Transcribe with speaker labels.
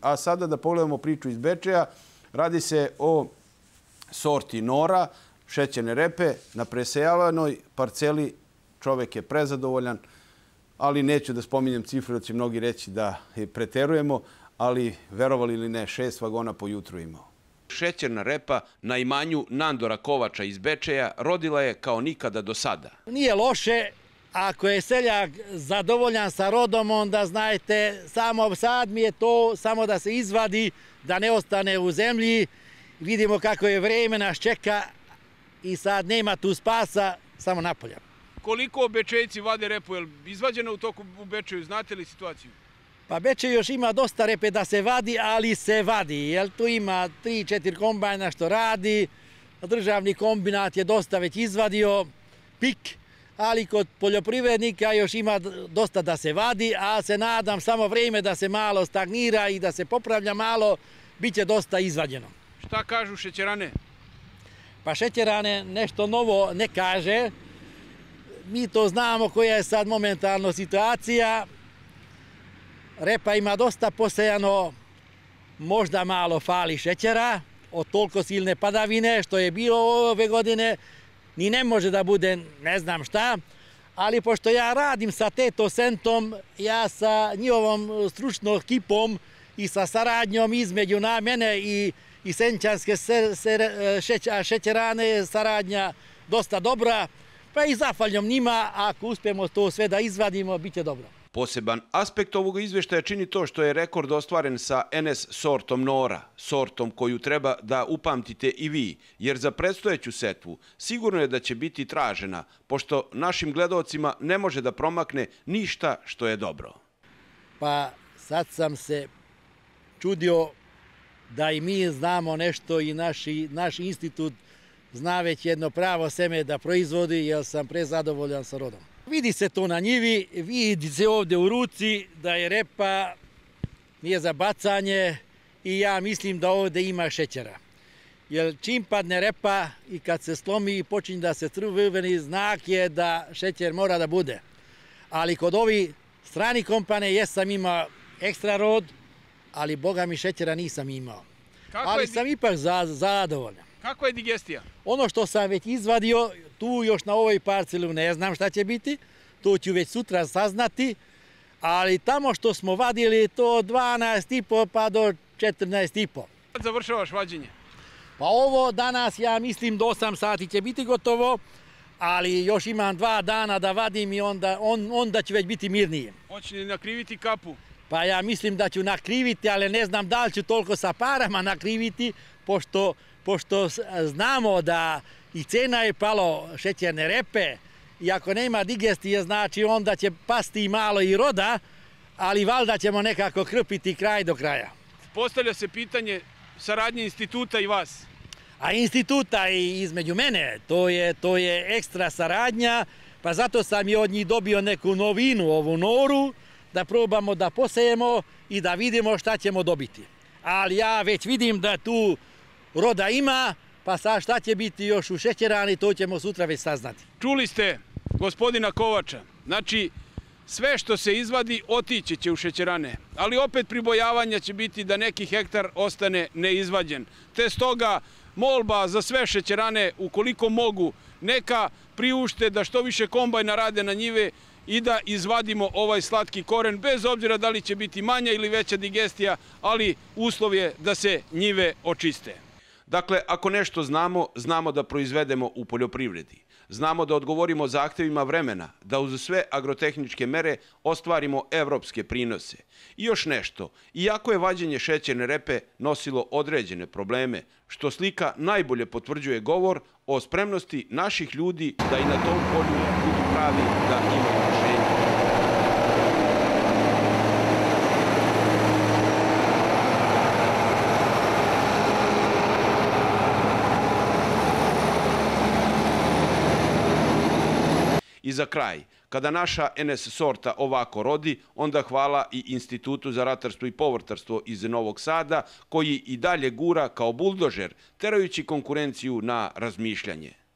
Speaker 1: A sada da pogledamo priču iz Bečeja. Radi se o sorti Nora, šećerne repe na presejavanoj parceli. Čovek je prezadovoljan, ali neću da spominjem cifru, da će mnogi reći da je preterujemo, ali verovali ili ne, šest vagona po jutru imao.
Speaker 2: Šećerna repa na imanju Nandora Kovača iz Bečeja rodila je kao nikada do sada.
Speaker 3: Nije loše, ako je seljak zadovoljan sa rodom, onda znajte, samo sad mi je to samo da se izvadi, da ne ostane u zemlji. Vidimo kako je vreme nas čeka i sad nema tu spasa, samo napolja.
Speaker 4: Koliko Bečejci vade repu? Je li izvađeno u toku u Bečeju? Znate li situaciju?
Speaker 3: Pa Bečej još ima dosta repe da se vadi, ali se vadi. Jer tu ima 3-4 kombajna što radi, državni kombinat je dosta već izvadio, pik, ali kod poljoprivrednika još ima dosta da se vadi, a se nadam samo vreme da se malo stagnira i da se popravlja malo, bit će dosta izvađeno.
Speaker 4: Šta kažu šećerane?
Speaker 3: Pa šećerane nešto novo ne kaže. Mi to znamo koja je sad momentalno situacija. Repa ima dosta posejano, možda malo fali šećera od toliko silne padavine što je bilo ove godine ni ne može da bude ne znam šta, ali pošto ja radim sa Teto Sentom, ja sa njihovom stručnom ekipom i sa saradnjom između na mene i, i Senčanske se, šeća, šećerane saradnja dosta dobra, pa i zafaljem njima, ako uspemo to sve da izvadimo, bit će dobro.
Speaker 2: Poseban aspekt ovog izveštaja čini to što je rekord ostvaren sa NS sortom Nora, sortom koju treba da upamtite i vi, jer za predstojeću setvu sigurno je da će biti tražena, pošto našim gledalcima ne može da promakne ništa što je dobro.
Speaker 3: Pa sad sam se čudio da i mi znamo nešto i naši, naš institut zna već jedno pravo seme da proizvodi, jer sam prezadovoljan sa rodom. Vidi se to na njivi, vidi se ovde u ruci da je repa nije za bacanje i ja mislim da ovde ima šećera. Jer čim padne repa i kad se slomi i počinje da se crveni, znak je da šećer mora da bude. Ali kod ovi strani kompane jesam imao ekstra rod, ali boga mi šećera nisam imao.
Speaker 4: Kako
Speaker 3: ali
Speaker 4: je,
Speaker 3: sam ipak za, zadovoljan.
Speaker 4: Kako je digestija?
Speaker 3: Ono što sam već izvadio, tu još na ovoj parcelu ne znam šta će biti, to ću već sutra saznati, ali tamo što smo vadili to 12,5 pa do 14,5.
Speaker 4: Kad završavaš vađenje?
Speaker 3: Pa ovo danas ja mislim do 8 sati će biti gotovo, ali još imam dva dana da vadim i onda, on, onda će već biti mirnije.
Speaker 4: Hoće li nakriviti kapu?
Speaker 3: Pa ja mislim da ću nakriviti, ali ne znam da li ću toliko sa parama nakriviti, pošto, pošto znamo da i cena je palo šećerne repe, i ako nema digestije, znači onda će pasti malo i roda, ali valjda ćemo nekako krpiti kraj do kraja.
Speaker 4: Postavlja se pitanje saradnje instituta i vas.
Speaker 3: A instituta i između mene, to je, to je ekstra saradnja, pa zato sam i od njih dobio neku novinu, ovu noru, da probamo da posejemo i da vidimo šta ćemo dobiti. Ali ja već vidim da tu roda ima, pa sad šta će biti još u šećerani, to ćemo sutra već saznati.
Speaker 4: Čuli ste gospodina Kovača. Znači, sve što se izvadi otići će u šećerane, ali opet pribojavanja će biti da neki hektar ostane neizvađen. Te stoga molba za sve šećerane, ukoliko mogu, neka priušte da što više kombajna rade na njive i da izvadimo ovaj slatki koren, bez obzira da li će biti manja ili veća digestija, ali uslov je da se njive očiste.
Speaker 2: Dakle, ako nešto znamo, znamo da proizvedemo u poljoprivredi. Znamo da odgovorimo zahtevima vremena, da uz sve agrotehničke mere ostvarimo evropske prinose. I još nešto, iako je vađenje šećerne repe nosilo određene probleme, što slika najbolje potvrđuje govor o spremnosti naših ljudi da i na tom polju budu pravi da imaju I za kraj, kada naša NS sorta ovako rodi, onda hvala i Institutu za ratarstvo i povrtarstvo iz Novog Sada, koji i dalje gura kao buldožer, terajući konkurenciju na razmišljanje.